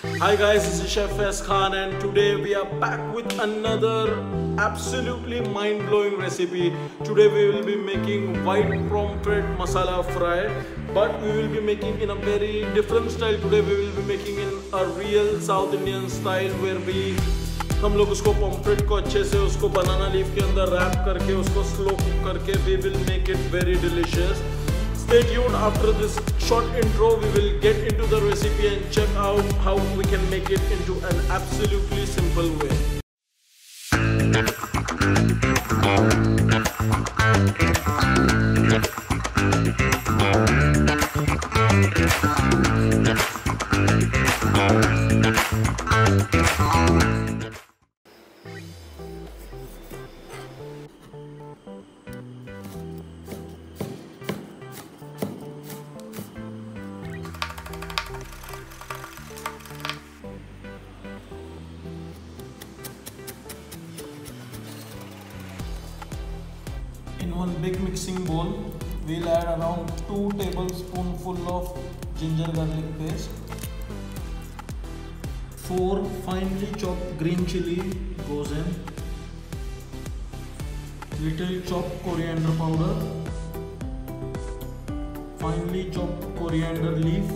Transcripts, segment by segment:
Hi guys, this is Chef S Khan and today we are back with another absolutely mind-blowing recipe. Today we will be making white pomfret masala fry but we will be making in a very different style. Today we will be making in a real South Indian style where we हम लोग उसको पम्फ्रेट को अच्छे से उसको banana leaf के अंदर wrap करके उसको स्लो कुक करके we will make it very delicious Stay tuned after this short intro. We will get into the recipe and check out how we can make it into an absolutely simple way. In one big mixing bowl, we'll add around 2 tablespoonful of ginger garlic paste, 4 finely chopped green chili goes in, little chopped coriander powder, finely chopped coriander leaf,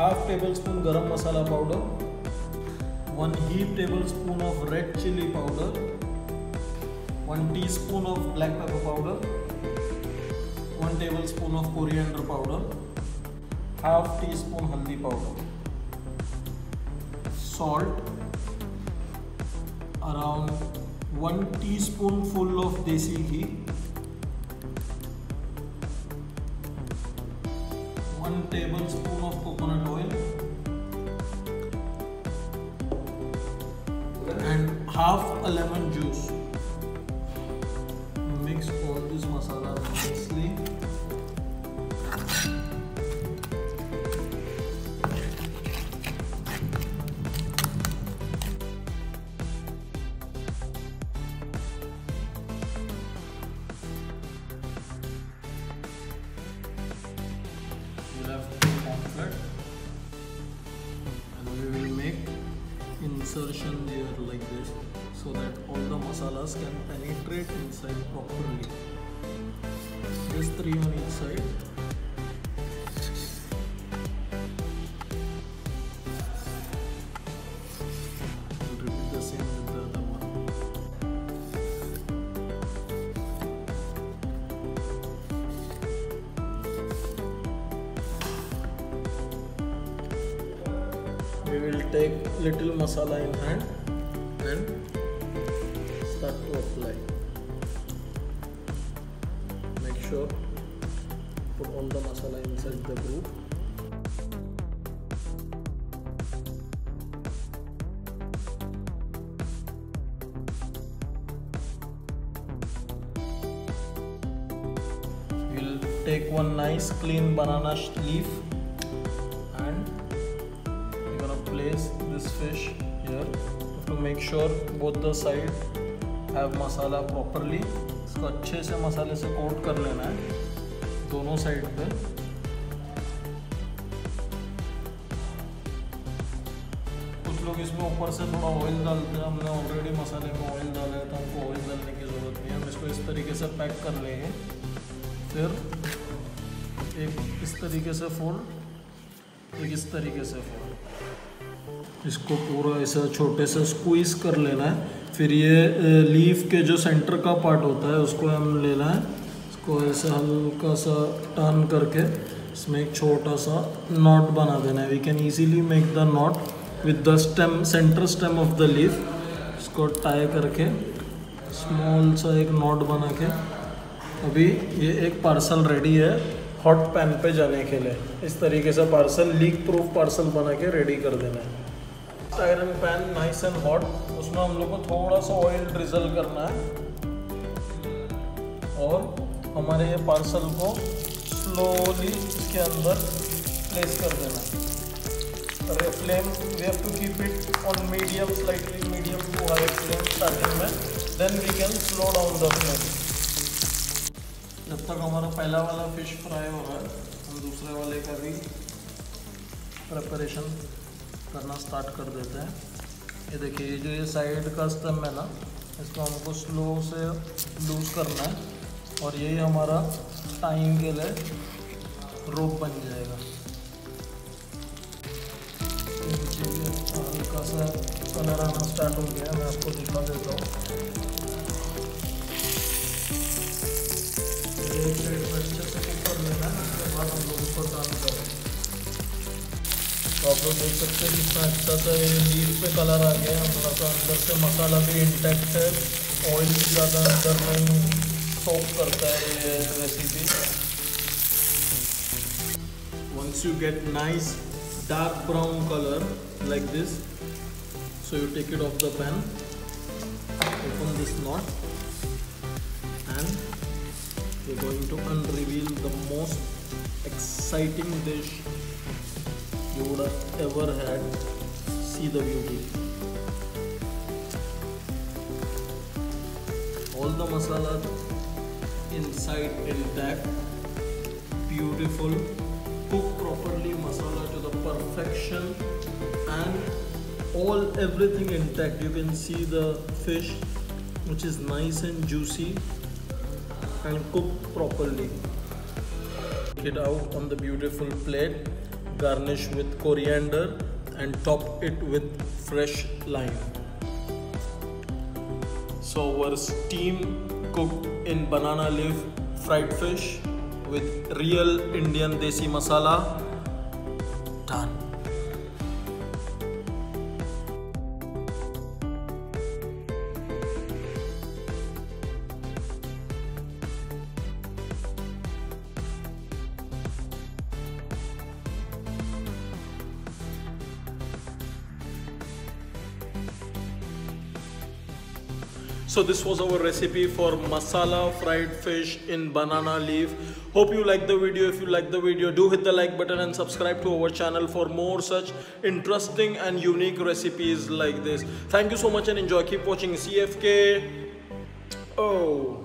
half tablespoon garam masala powder, 1 heap tablespoon of red chili powder, 1 teaspoon of black pepper powder, 1 tablespoon of coriander powder, half teaspoon haldi powder, salt, around 1 teaspoonful of desi ghee, 1 tablespoon of coconut oil, and half a lemon juice. Insertion there like this so that all the masalas can penetrate inside properly. Just three on each side. We will take little masala in hand and start to apply. Make sure put all the masala inside the group. We'll take one nice clean banana leaf place this fish here to make sure both the side have masala properly. इसको अच्छे से मसाले से coat कर लेना है दोनों side पे। कुछ लोग इसमें ऊपर से थोड़ा ऑयल डालते हैं। हमने ऑलरेडी मसाले में ऑयल डाला है तो हमको ऑयल डालने की ज़रूरत नहीं है। हम इसको इस तरीके से पैक कर लेंगे। फिर एक इस तरीके से फोल्ड एक इस तरीके से फोल्ड इसको पूरा ऐसा छोटे से स्क्वीज कर लेना है। फिर ये लीफ के जो सेंटर का पार्ट होता है, उसको हम लेना है। इसको ऐसे हल्का सा टर्न करके इसमें एक छोटा सा नॉट बना देना है। We can easily make the knot with the stem centre stem of the leaf इसको टाई करके स्मॉल सा एक नॉट बना के। अभी ये एक पार्सल रेडी है हॉट पैन पे जाने के लिए। इस तरीके से पार्सल लीक प्रूफ पार्सल बना के रेडी कर देना है। Iron pan nice and hot उसमें हम लोग को थोड़ा सा ऑयल ड्रिजल करना है। और हमारे ये पार्सल को स्लोली इसके अंदर प्लेस कर देना है। Flame we have to keep it on medium slightly medium to high flame starting में then we can slow down the flame जब तक हमारा पहला वाला फ़िश फ्राई हो रहा है, हम दूसरे वाले का भी प्रिपरेशन करना स्टार्ट कर देते हैं। ये देखिए, ये जो ये साइड का स्टम है ना, इसको हमको स्लो से लूज़ करना है और यही हमारा टाइम के लिए रोप बन जाएगा। हल्का सा कलर आना स्टार्ट हो गया मैं आपको दिखा देता हूँ। एक पर अच्छे से कुक लेना है, उसके बाद हम लोग उसको टर्न करेंगे तो आप लोग देख सकते हैं कितना अच्छा सा ये लीव पे कलर आ गया है। थोड़ा सा अंदर से मसाला भी इंटैक्ट है। ऑयल भी ज़्यादा अंदर में सॉक करता है ये recipe once you get nice dark brown colour like this so you take it off the pan open this knot and you going to unreveal the most exciting dish you would have ever had. See the beauty. All the masala inside intact, beautiful, cooked properly masala to the perfection and all everything intact. You can see the fish which is nice and juicy and cooked properly. Take it out on the beautiful plate garnish with coriander and top it with fresh lime. So our steam cooked in banana leaf fried fish with real Indian desi masala done. So this was our recipe for masala fried fish in banana leaf. Hope you like the video. If you like the video, do hit the like button and subscribe to our channel for more such interesting and unique recipes like this. Thank you so much and enjoy. Keep watching CFK. Oh.